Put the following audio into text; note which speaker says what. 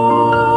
Speaker 1: Oh.